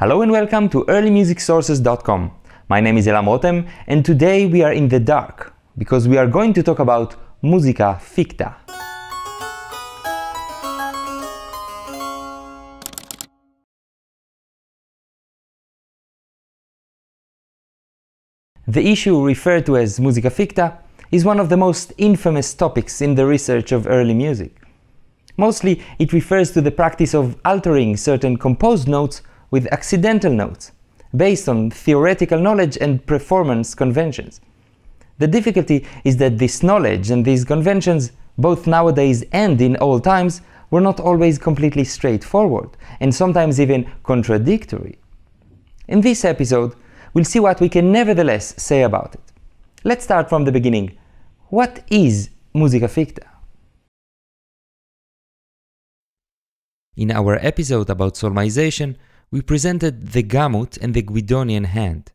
Hello and welcome to earlymusicsources.com. My name is Elam Rotem and today we are in the dark because we are going to talk about musica ficta. The issue referred to as musica ficta is one of the most infamous topics in the research of early music. Mostly, it refers to the practice of altering certain composed notes with accidental notes, based on theoretical knowledge and performance conventions. The difficulty is that this knowledge and these conventions, both nowadays and in old times, were not always completely straightforward, and sometimes even contradictory. In this episode, we'll see what we can nevertheless say about it. Let's start from the beginning. What is musica ficta? In our episode about solmization, we presented the gamut and the Guidonian hand.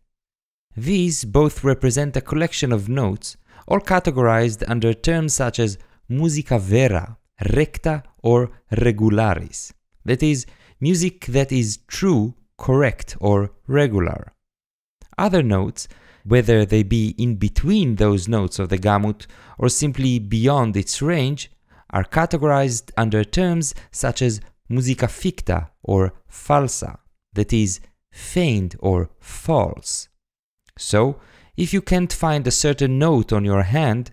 These both represent a collection of notes, all categorized under terms such as musica vera, recta, or regularis. That is, music that is true, correct, or regular. Other notes, whether they be in between those notes of the gamut or simply beyond its range, are categorized under terms such as musica ficta or falsa, that is, feigned or false. So, if you can't find a certain note on your hand,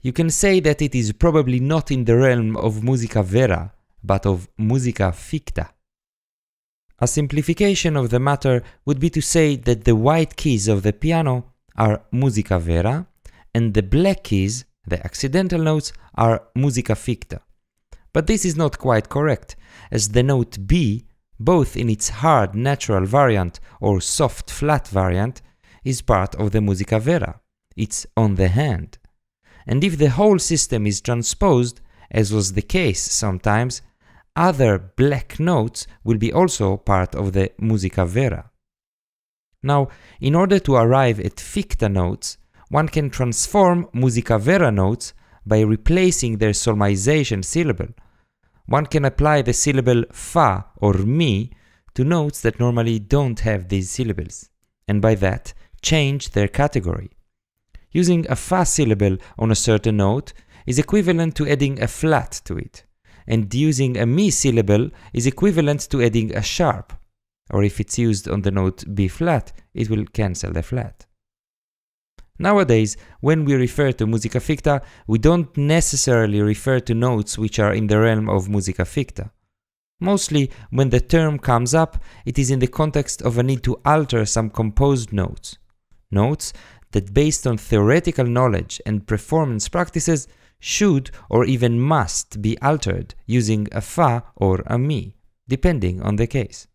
you can say that it is probably not in the realm of musica vera, but of musica ficta. A simplification of the matter would be to say that the white keys of the piano are musica vera, and the black keys, the accidental notes, are musica ficta. But this is not quite correct, as the note B, both in its hard natural variant or soft flat variant, is part of the musica vera. It's on the hand. And if the whole system is transposed, as was the case sometimes, other black notes will be also part of the musica vera. Now, in order to arrive at ficta notes, one can transform musica vera notes by replacing their solmization syllable. One can apply the syllable fa or mi to notes that normally don't have these syllables, and by that change their category. Using a fa syllable on a certain note is equivalent to adding a flat to it, and using a mi syllable is equivalent to adding a sharp, or if it's used on the note B flat, it will cancel the flat. Nowadays, when we refer to musica ficta, we don't necessarily refer to notes which are in the realm of musica ficta. Mostly, when the term comes up, it is in the context of a need to alter some composed notes. Notes that, based on theoretical knowledge and performance practices, should or even must be altered using a fa or a mi, depending on the case.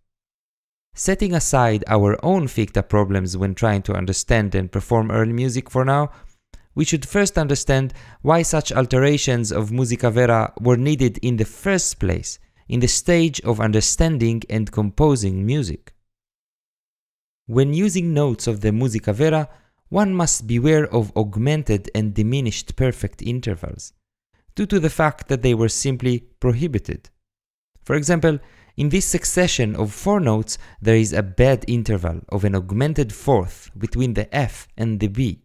Setting aside our own ficta problems when trying to understand and perform early music for now, we should first understand why such alterations of musica vera were needed in the first place, in the stage of understanding and composing music. When using notes of the musica vera, one must beware of augmented and diminished perfect intervals, due to the fact that they were simply prohibited. For example, in this succession of four notes, there is a bad interval of an augmented fourth between the F and the B.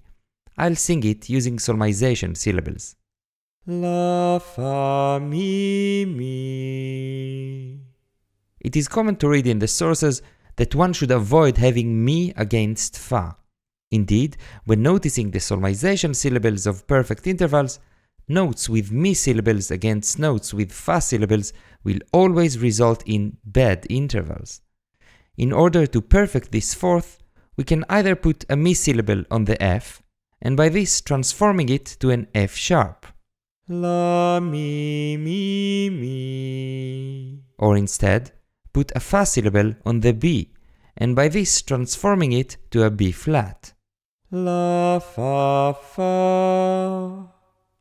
I'll sing it using solmization syllables. La, fa, mi, mi. It is common to read in the sources that one should avoid having mi against fa. Indeed, when noticing the solmization syllables of perfect intervals, notes with mi syllables against notes with fa syllables will always result in bad intervals. In order to perfect this fourth, we can either put a mi syllable on the F, and by this transforming it to an F sharp. La mi mi mi. Or instead, put a fa syllable on the B, and by this transforming it to a B flat. La fa fa.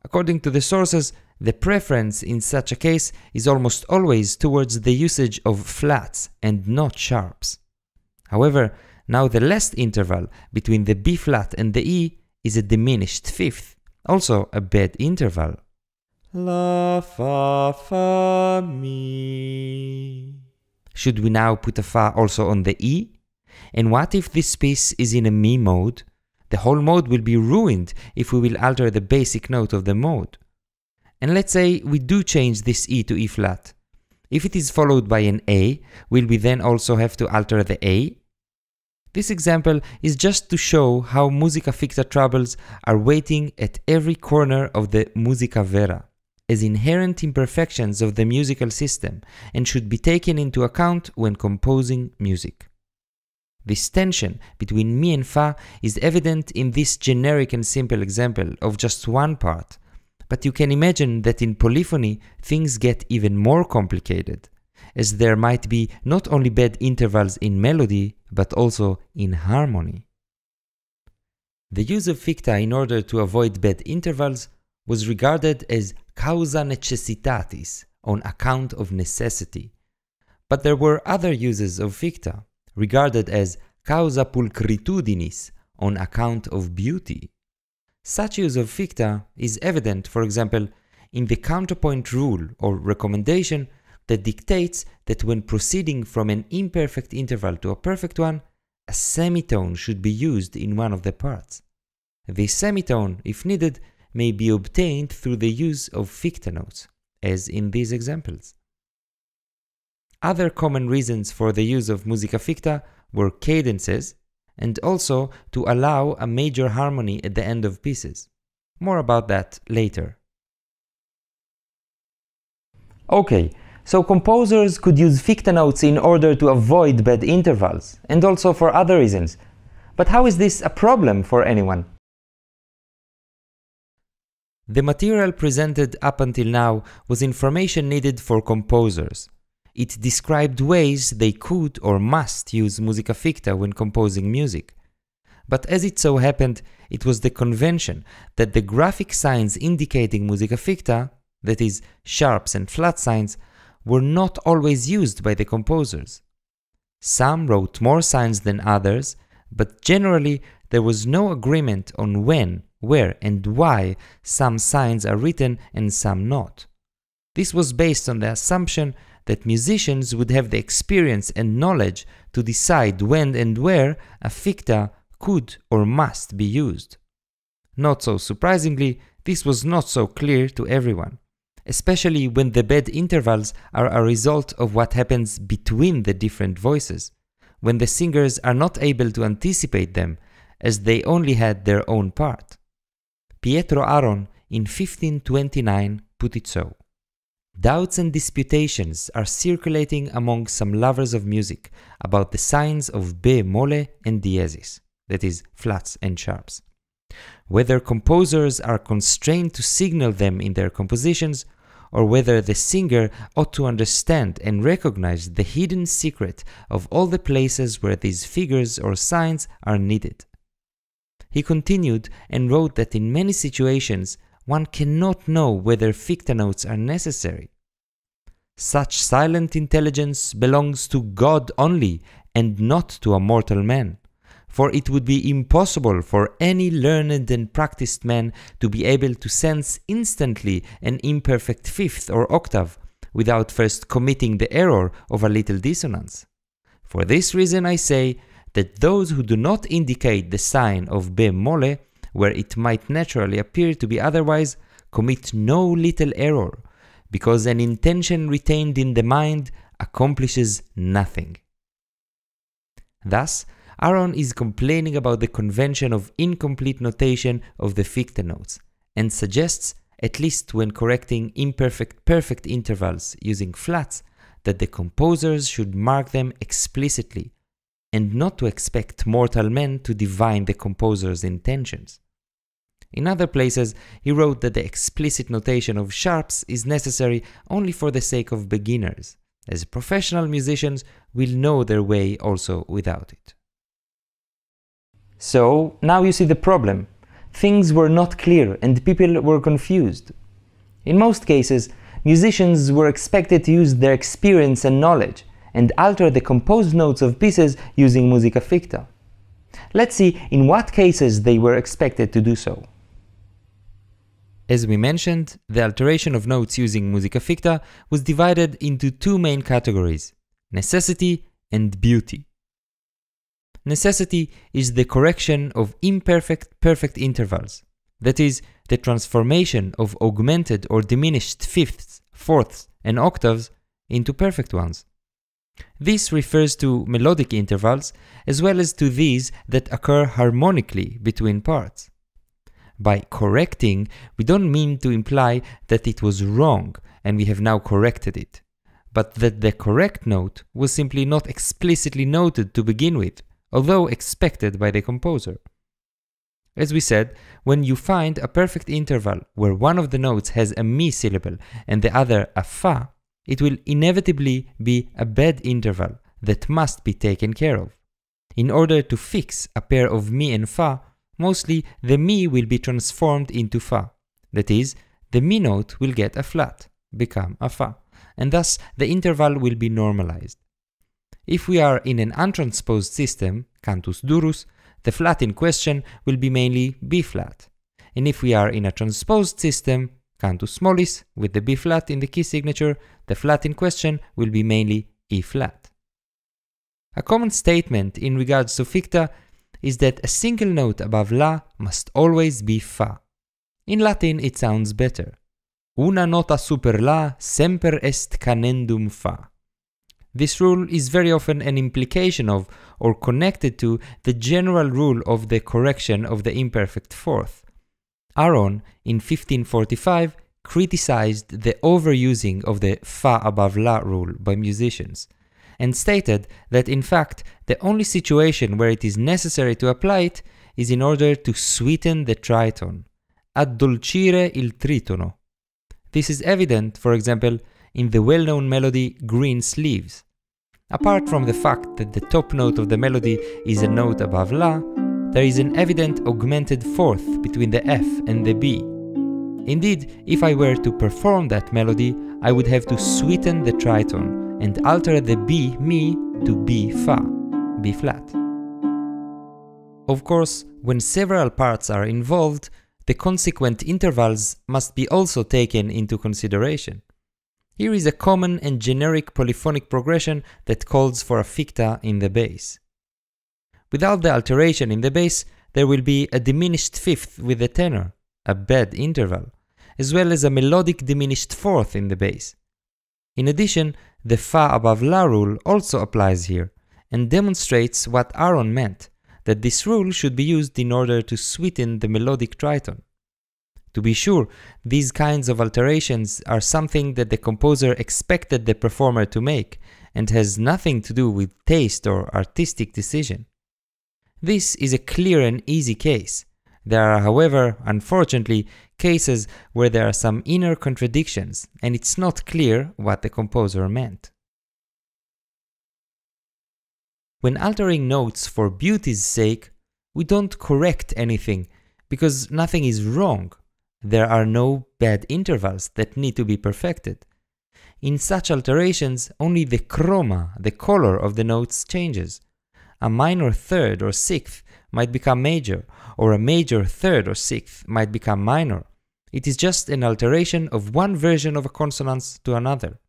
According to the sources, the preference in such a case is almost always towards the usage of flats and not sharps. However, now the last interval between the B flat and the E is a diminished fifth, also a bad interval. La fa fa mi. Should we now put a Fa also on the E? And what if this piece is in a Mi mode? The whole mode will be ruined if we will alter the basic note of the mode. And let's say we do change this E to E flat. If it is followed by an A, will we then also have to alter the A? This example is just to show how Musica Ficta troubles are waiting at every corner of the Musica Vera, as inherent imperfections of the musical system and should be taken into account when composing music. This tension between Mi and Fa is evident in this generic and simple example of just one part, but you can imagine that in polyphony things get even more complicated as there might be not only bad intervals in melody, but also in harmony. The use of ficta in order to avoid bad intervals was regarded as causa necessitatis, on account of necessity. But there were other uses of ficta, regarded as causa pulchritudinis, on account of beauty. Such use of ficta is evident, for example, in the counterpoint rule or recommendation that dictates that when proceeding from an imperfect interval to a perfect one, a semitone should be used in one of the parts. This semitone, if needed, may be obtained through the use of ficta notes, as in these examples. Other common reasons for the use of musica ficta were cadences, and also to allow a major harmony at the end of pieces. More about that later. Okay, so composers could use ficta notes in order to avoid bad intervals, and also for other reasons. But how is this a problem for anyone? The material presented up until now was information needed for composers. It described ways they could or must use musica ficta when composing music. But as it so happened, it was the convention that the graphic signs indicating musica ficta, that is, sharps and flat signs, were not always used by the composers. Some wrote more signs than others, but generally there was no agreement on when, where, and why some signs are written and some not. This was based on the assumption that musicians would have the experience and knowledge to decide when and where a ficta could or must be used. Not so surprisingly, this was not so clear to everyone especially when the bad intervals are a result of what happens between the different voices, when the singers are not able to anticipate them, as they only had their own part. Pietro Aron in 1529 put it so. Doubts and disputations are circulating among some lovers of music about the signs of bemolle and diesis, that is, flats and sharps whether composers are constrained to signal them in their compositions, or whether the singer ought to understand and recognize the hidden secret of all the places where these figures or signs are needed. He continued and wrote that in many situations one cannot know whether ficta notes are necessary. Such silent intelligence belongs to God only and not to a mortal man for it would be impossible for any learned and practiced man to be able to sense instantly an imperfect fifth or octave without first committing the error of a little dissonance. For this reason I say that those who do not indicate the sign of bemolle, where it might naturally appear to be otherwise, commit no little error, because an intention retained in the mind accomplishes nothing. Thus, Aaron is complaining about the convention of incomplete notation of the ficta notes and suggests, at least when correcting imperfect perfect intervals using flats, that the composers should mark them explicitly and not to expect mortal men to divine the composer's intentions. In other places, he wrote that the explicit notation of sharps is necessary only for the sake of beginners, as professional musicians will know their way also without it. So now you see the problem. Things were not clear and people were confused. In most cases, musicians were expected to use their experience and knowledge and alter the composed notes of pieces using musica ficta. Let's see in what cases they were expected to do so. As we mentioned, the alteration of notes using musica ficta was divided into two main categories, necessity and beauty. Necessity is the correction of imperfect perfect intervals, that is, the transformation of augmented or diminished fifths, fourths, and octaves into perfect ones. This refers to melodic intervals as well as to these that occur harmonically between parts. By correcting, we don't mean to imply that it was wrong and we have now corrected it, but that the correct note was simply not explicitly noted to begin with, although expected by the composer. As we said, when you find a perfect interval where one of the notes has a mi syllable and the other a fa, it will inevitably be a bad interval that must be taken care of. In order to fix a pair of mi and fa, mostly the mi will be transformed into fa. That is, the mi note will get a flat, become a fa, and thus the interval will be normalized. If we are in an untransposed system, cantus durus, the flat in question will be mainly B flat. And if we are in a transposed system, cantus mollis, with the B flat in the key signature, the flat in question will be mainly E flat. A common statement in regards to ficta is that a single note above La must always be Fa. In Latin it sounds better. Una nota super La semper est canendum Fa. This rule is very often an implication of or connected to the general rule of the correction of the imperfect fourth. Aaron, in 1545, criticized the overusing of the fa above la rule by musicians, and stated that in fact the only situation where it is necessary to apply it is in order to sweeten the tritone, addolcire il tritono. This is evident, for example, in the well-known melody Greensleeves. Apart from the fact that the top note of the melody is a note above La, there is an evident augmented fourth between the F and the B. Indeed, if I were to perform that melody, I would have to sweeten the tritone and alter the B mi to B fa, B flat. Of course, when several parts are involved, the consequent intervals must be also taken into consideration. Here is a common and generic polyphonic progression that calls for a ficta in the bass. Without the alteration in the bass, there will be a diminished fifth with the tenor, a bad interval, as well as a melodic diminished fourth in the bass. In addition, the Fa above La rule also applies here, and demonstrates what Aaron meant, that this rule should be used in order to sweeten the melodic tritone. To be sure, these kinds of alterations are something that the composer expected the performer to make, and has nothing to do with taste or artistic decision. This is a clear and easy case. There are, however, unfortunately, cases where there are some inner contradictions, and it's not clear what the composer meant. When altering notes for beauty's sake, we don't correct anything, because nothing is wrong. There are no bad intervals that need to be perfected. In such alterations, only the chroma, the color of the notes changes. A minor third or sixth might become major, or a major third or sixth might become minor. It is just an alteration of one version of a consonance to another.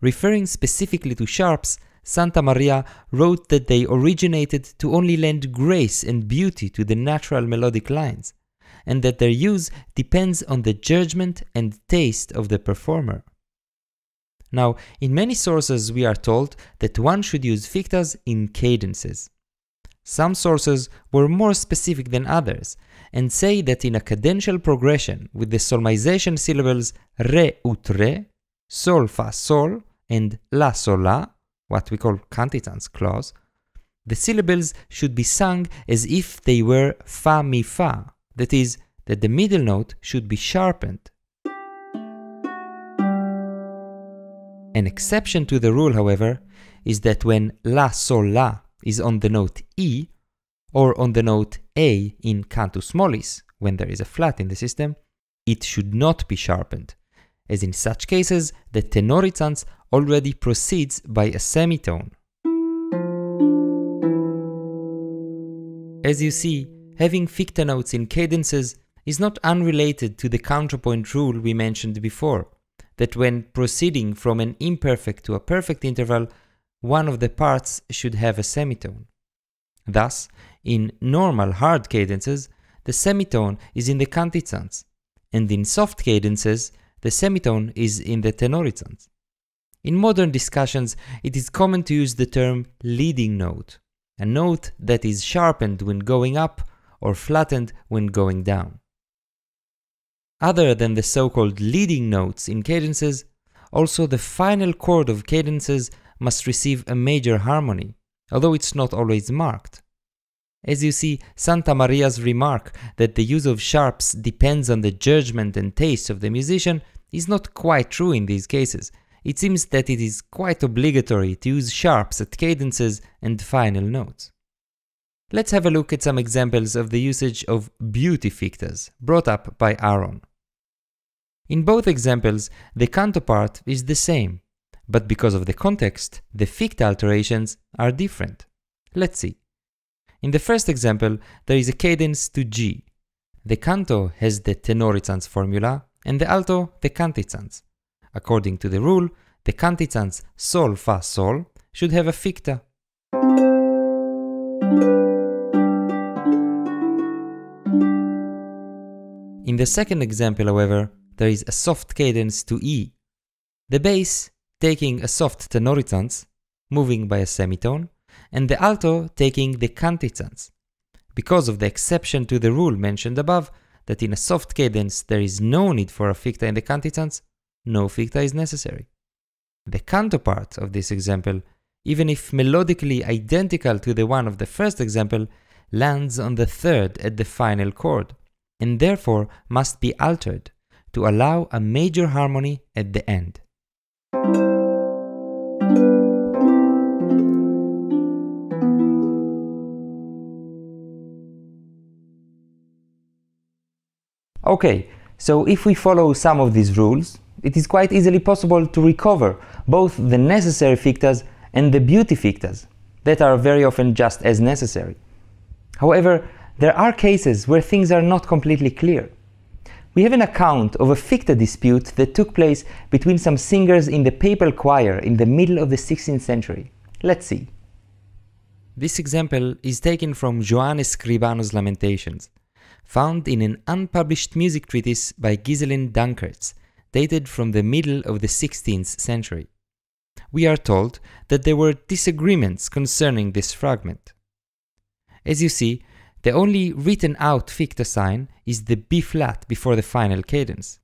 Referring specifically to sharps, Santa Maria wrote that they originated to only lend grace and beauty to the natural melodic lines and that their use depends on the judgment and taste of the performer. Now, in many sources we are told that one should use fictas in cadences. Some sources were more specific than others, and say that in a cadential progression with the solmization syllables re ut re, sol fa sol, and la sol la, what we call cantizans clause, the syllables should be sung as if they were fa mi fa, that is, that the middle note should be sharpened. An exception to the rule, however, is that when La Sol La is on the note E, or on the note A in cantus mollis, when there is a flat in the system, it should not be sharpened, as in such cases the tenorizans already proceeds by a semitone. As you see, having ficta notes in cadences is not unrelated to the counterpoint rule we mentioned before, that when proceeding from an imperfect to a perfect interval, one of the parts should have a semitone. Thus, in normal hard cadences, the semitone is in the cantizans, and in soft cadences, the semitone is in the tenorizans. In modern discussions, it is common to use the term leading note, a note that is sharpened when going up or flattened when going down. Other than the so-called leading notes in cadences, also the final chord of cadences must receive a major harmony, although it's not always marked. As you see, Santa Maria's remark that the use of sharps depends on the judgment and taste of the musician is not quite true in these cases. It seems that it is quite obligatory to use sharps at cadences and final notes. Let's have a look at some examples of the usage of beauty fictas brought up by Aaron. In both examples, the canto part is the same, but because of the context, the ficta alterations are different. Let's see. In the first example, there is a cadence to G. The canto has the tenorizans formula, and the alto the cantizans. According to the rule, the cantizans sol fa sol should have a ficta. In the second example, however, there is a soft cadence to E. The bass taking a soft tenorizans, moving by a semitone, and the alto taking the cantizans. Because of the exception to the rule mentioned above, that in a soft cadence there is no need for a ficta in the cantizans, no ficta is necessary. The canto part of this example, even if melodically identical to the one of the first example, lands on the third at the final chord, and therefore must be altered to allow a major harmony at the end. Okay, so if we follow some of these rules, it is quite easily possible to recover both the necessary fictas and the beauty fictas that are very often just as necessary. However, there are cases where things are not completely clear. We have an account of a ficta dispute that took place between some singers in the papal choir in the middle of the 16th century. Let's see. This example is taken from Johannes Scribano's Lamentations, found in an unpublished music treatise by Ghiselin Danckerts, dated from the middle of the 16th century. We are told that there were disagreements concerning this fragment. As you see, the only written out ficta sign is the B flat before the final cadence.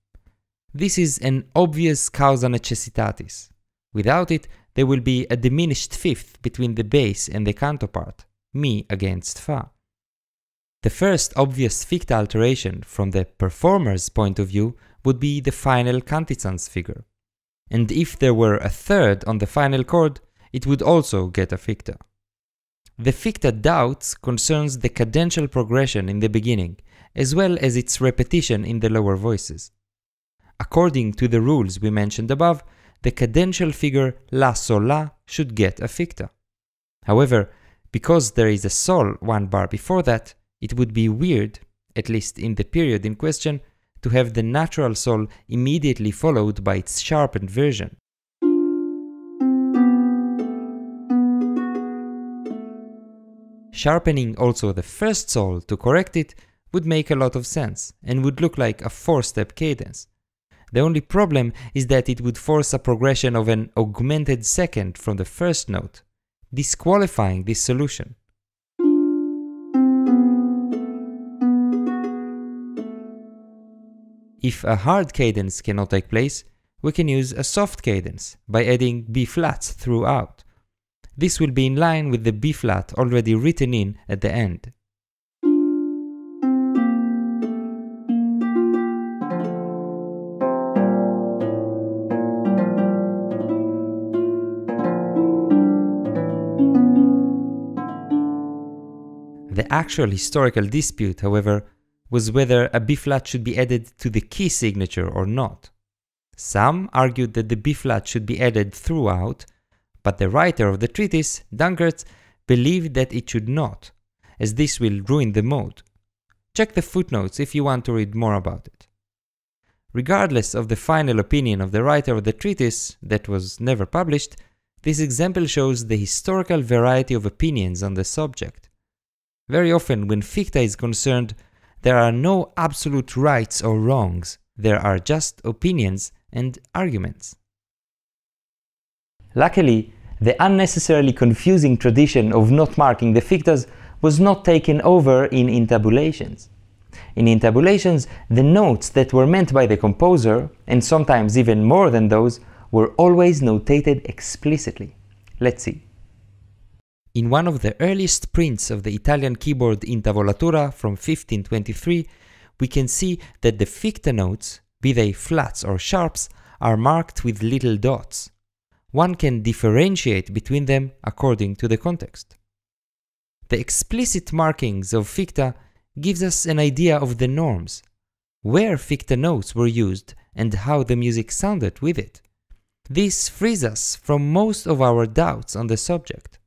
This is an obvious causa necessitatis. Without it, there will be a diminished fifth between the bass and the canto part, Mi against Fa. The first obvious ficta alteration from the performer's point of view would be the final cantizans figure. And if there were a third on the final chord, it would also get a ficta. The ficta doubts concerns the cadential progression in the beginning, as well as its repetition in the lower voices. According to the rules we mentioned above, the cadential figure La Sol La should get a ficta. However, because there is a Sol one bar before that, it would be weird, at least in the period in question, to have the natural sol immediately followed by its sharpened version. Sharpening also the first sol to correct it would make a lot of sense and would look like a four-step cadence. The only problem is that it would force a progression of an augmented second from the first note, disqualifying this solution. If a hard cadence cannot take place, we can use a soft cadence by adding B flats throughout. This will be in line with the B flat already written in at the end. The actual historical dispute, however, was whether a B flat should be added to the key signature or not. Some argued that the B flat should be added throughout, but the writer of the treatise, Danckerts, believed that it should not, as this will ruin the mode. Check the footnotes if you want to read more about it. Regardless of the final opinion of the writer of the treatise, that was never published, This example shows the historical variety of opinions on the subject. Very often, when ficta is concerned, there are no absolute rights or wrongs, there are just opinions and arguments. Luckily, the unnecessarily confusing tradition of not marking the fictas was not taken over in intabulations. In intabulations, the notes that were meant by the composer, and sometimes even more than those, were always notated explicitly. Let's see. In one of the earliest prints of the Italian keyboard Intavolatura from 1523, we can see that the ficta notes, be they flats or sharps, are marked with little dots. One can differentiate between them according to the context. The explicit markings of ficta gives us an idea of the norms, where ficta notes were used and how the music sounded with it. This frees us from most of our doubts on the subject.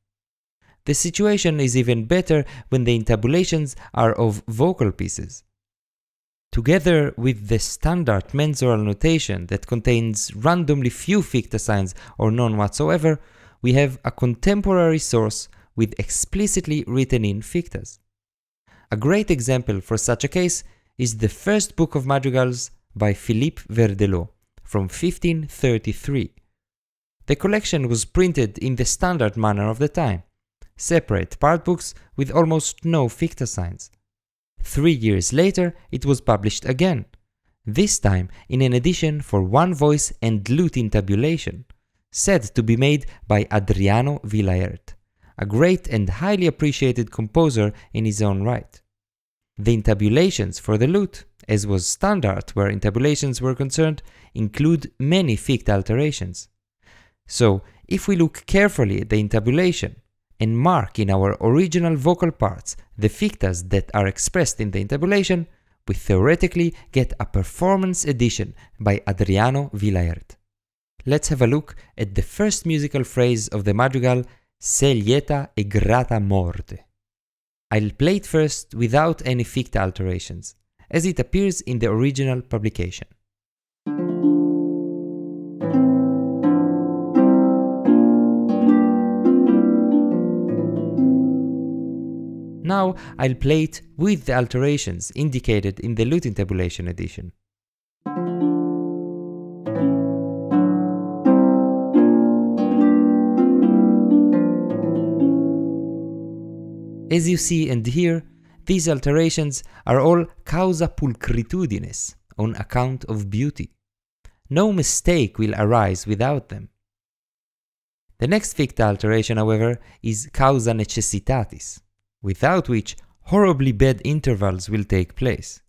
The situation is even better when the intabulations are of vocal pieces. Together with the standard mensural notation that contains randomly few ficta signs or none whatsoever, we have a contemporary source with explicitly written in fictas. A great example for such a case is the first book of madrigals by Philippe Verdelot from 1533. The collection was printed in the standard manner of the time, separate part books with almost no ficta signs. Three years later, it was published again, this time in an edition for one voice and lute intabulation, said to be made by Adriano Willaert, a great and highly appreciated composer in his own right. The intabulations for the lute, as was standard where intabulations were concerned, include many ficta alterations. So, if we look carefully at the intabulation, and mark in our original vocal parts the fictas that are expressed in the intabulation, we theoretically get a performance edition by Adriano Willaert. Let's have a look at the first musical phrase of the madrigal Se lieta e grata morte. I'll play it first without any ficta alterations, as it appears in the original publication. Now I'll play it with the alterations indicated in the lute intabulation edition. As you see and hear, these alterations are all causa pulchritudinis, on account of beauty. No mistake will arise without them. The next ficta alteration, however, is causa necessitatis, without which horribly bad intervals will take place.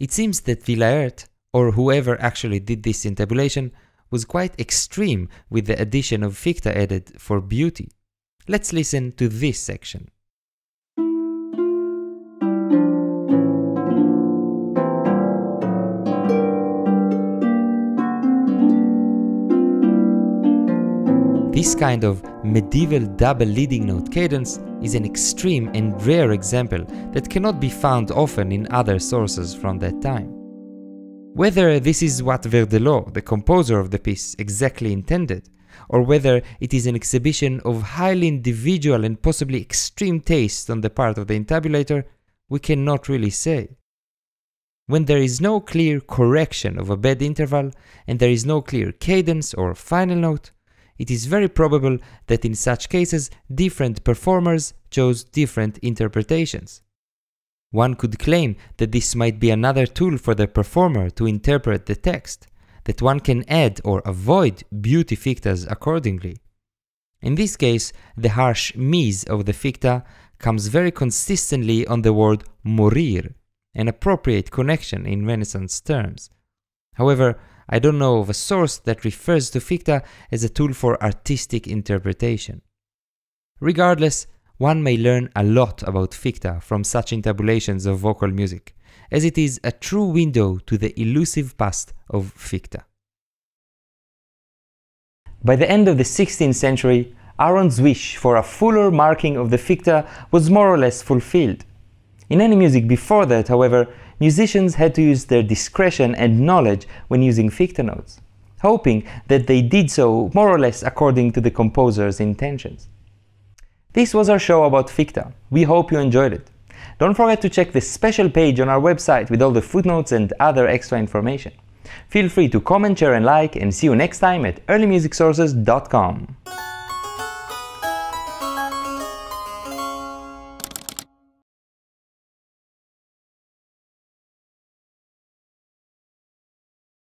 It seems that Willaert, or whoever actually did this intabulation, was quite extreme with the addition of ficta added for beauty. Let's listen to this section. This kind of medieval double leading note cadence is an extreme and rare example that cannot be found often in other sources from that time. Whether this is what Verdelot, the composer of the piece, exactly intended, or whether it is an exhibition of highly individual and possibly extreme taste on the part of the intabulator, we cannot really say. When there is no clear correction of a bad interval and there is no clear cadence or final note, it is very probable that in such cases different performers chose different interpretations. One could claim that this might be another tool for the performer to interpret the text, that one can add or avoid beauty fictas accordingly. In this case, the harsh mis of the ficta comes very consistently on the word morir, an appropriate connection in Renaissance terms. However, I don't know of a source that refers to ficta as a tool for artistic interpretation. Regardless, one may learn a lot about ficta from such intabulations of vocal music, as it is a true window to the elusive past of ficta. By the end of the 16th century, Aaron's wish for a fuller marking of the ficta was more or less fulfilled. In any music before that, however, musicians had to use their discretion and knowledge when using ficta notes. hoping that they did so more or less according to the composer's intentions. This was our show about Ficta. We hope you enjoyed it. Don't forget to check the special page on our website with all the footnotes and other extra information. Feel free to comment, share and like and see you next time at earlymusicsources.com.